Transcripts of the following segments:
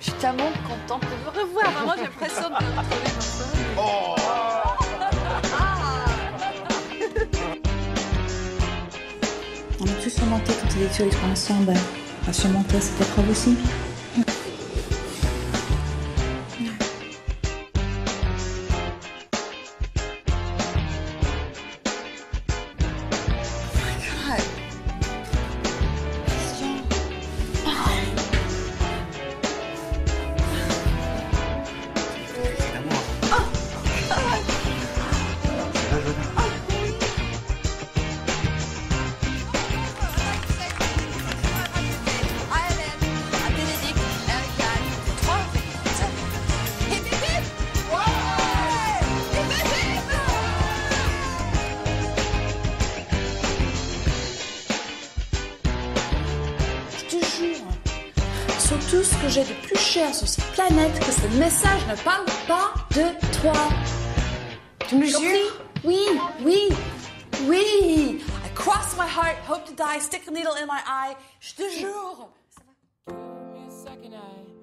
Je suis tellement contente de vous revoir. Vraiment, j'ai l'impression de me retrouver comme ça. On a tous surmonté toutes les lectures d'exploration, ben, on va surmonter cette épreuve aussi. Sur tout ce que j'ai de plus cher sur cette planète, que ce message ne parle pas de toi. Tu me jures? Oui, oui, oui. I cross my heart, hope to die, stick a needle in my eye. Je te jure. Give me a second, I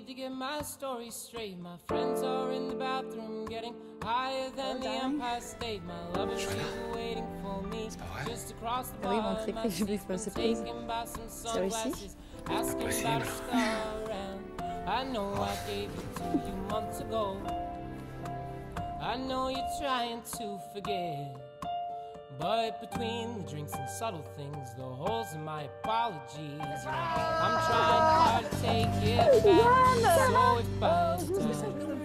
need to get my story straight. My friends are in the bathroom getting higher than the Empire State. My love is waiting for me just across the oui, bar. My j'ai oublié de faire seat's cette been taken by some sunglasses, asking about a star, and I know I gave it to you months ago. I know you're trying to forget. But between the drinks and subtle things, the holes in my apologies, you know, I'm trying hard to take it back. So if by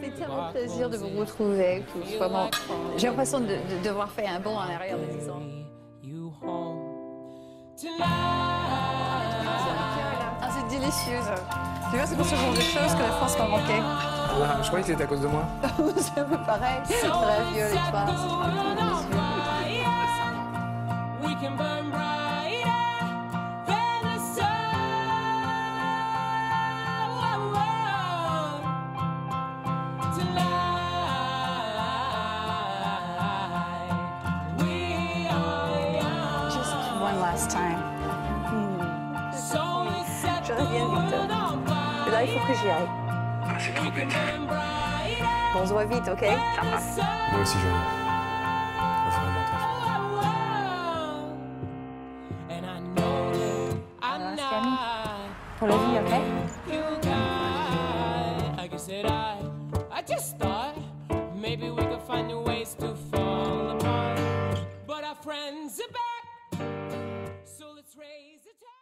fait tellement plaisir de vous retrouver. Vraiment, j'ai l'impression de, de devoir faire un bond en arrière de 10 ans. you home tonight. Ah, c'est délicieux. Tu vois, c'est pour ce genre de choses que la France m'a manqué. Ah, je croyais que c'était à cause de moi. c'est un peu pareil. La violette face. last time. Hmm. J'aurais bien 8 heures. Mais là, il faut que j'y aille. Ah. On se voit vite, ok Ça. Moi aussi, je vais. Pour la vie, ok I just thought maybe we could find a